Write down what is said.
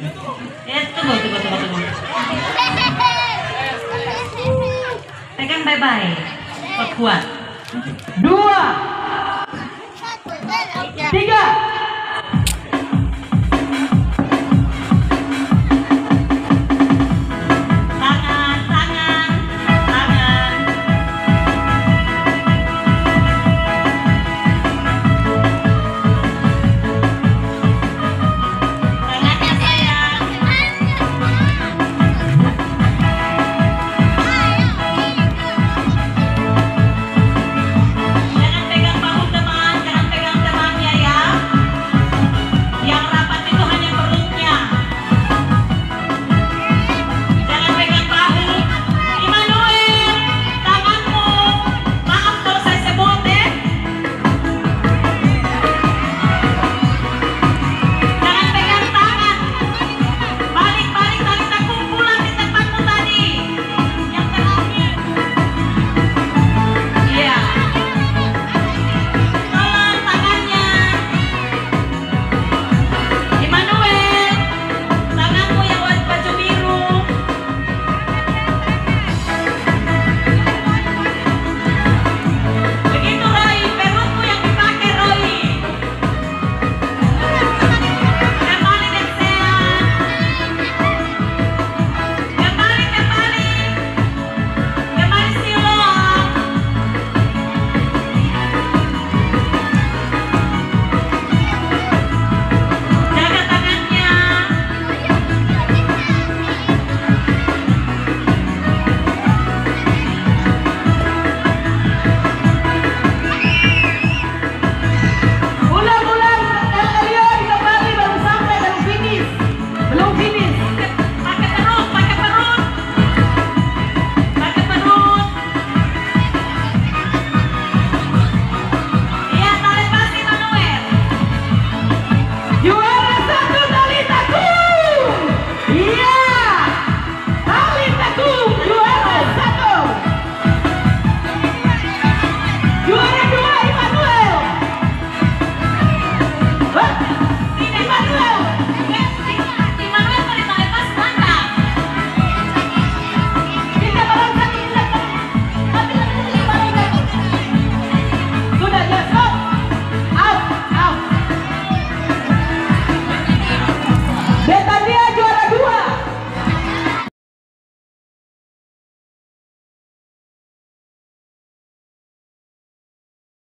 Itu bagus, bagus, tunggu, Pegang bye-bye. perkuat, Dua.